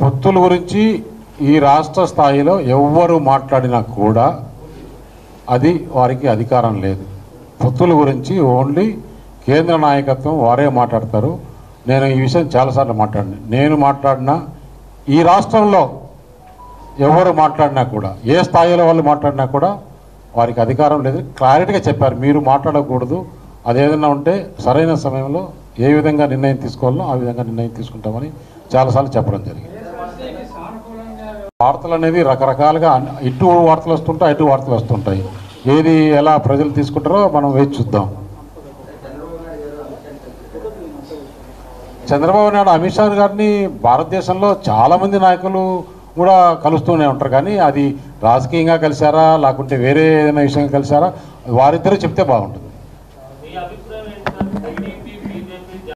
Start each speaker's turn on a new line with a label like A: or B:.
A: పొత్తుల గురించి ఈ రాష్ట్ర స్థాయిలో ఎవ్వరు మాట్లాడినా కూడా అది వారికి అధికారం లేదు. పొత్తుల గురించి ఓన్లీ కేంద్ర నాయకత్వం వారే మాట్లాడతారు. నేను ఈ విషయం చాలాసార్లు మాట్లాడిన. నేను మాట్లాడినా ఈ రాష్ట్రంలో ఎవరు మాట్లాడినా కూడా ఏ స్థాయిలో వాళ్ళు మాట్లాడినా కూడా వారికి అధికారం లేదు. క్లారిటీగా చెప్పారు మీరు మాట్లాడకూడదు. అదేదైనా ఉంటే సరైన సమయంలో ఏ విధంగా నిర్ణయం తీసుకోవాలో ఆ విధంగా నిర్ణయం తీసుకుంటామని చాలాసార్లు చెప్పడం జరిగింది. వార్తలు అనేది రకరకాలుగా ఇటు వార్తలు వస్తుంటాయి అటు వార్తలు వస్తుంటాయి. ఏది ఎలా ప్రజలు తీసుకుంటారో మనం వేచి చూద్దాం. చంద్రబాబు నాయుడు అమిత్ షా గారిని భారతదేశంలో చాలామంది నాయకులు కూడా కలుస్తూనే ఉంటారు. కానీ అది రాజకీయంగా కలిశారా లేకుంటే వేరే ఏదైనా విషయంగా కలిశారా వారిద్దరూ చెప్తే బాగుంటుంది.